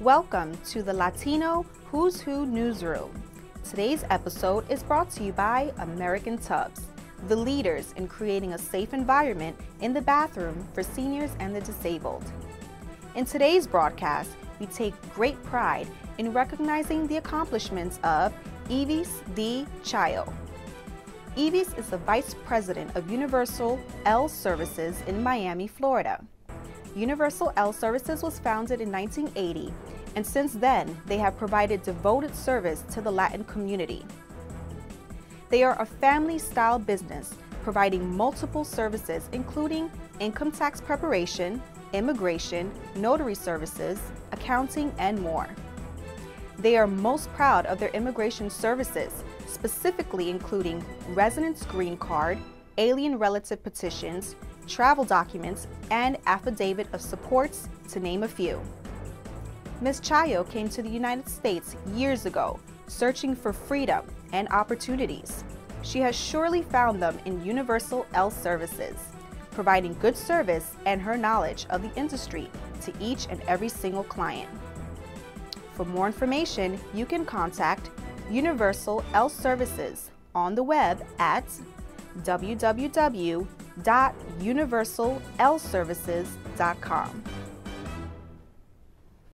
Welcome to the Latino Who's Who Newsroom. Today's episode is brought to you by American Tubs, the leaders in creating a safe environment in the bathroom for seniors and the disabled. In today's broadcast, we take great pride in recognizing the accomplishments of Ivis D. Chayo. Ivis is the Vice President of Universal L Services in Miami, Florida. Universal L Services was founded in 1980, and since then, they have provided devoted service to the Latin community. They are a family style business providing multiple services, including income tax preparation, immigration, notary services, accounting, and more. They are most proud of their immigration services, specifically including residence green card, alien relative petitions, travel documents, and affidavit of supports, to name a few. Ms. Chayo came to the United States years ago, searching for freedom and opportunities. She has surely found them in Universal L Services, providing good service and her knowledge of the industry to each and every single client. For more information, you can contact Universal L Services on the web at www.universallservices.com.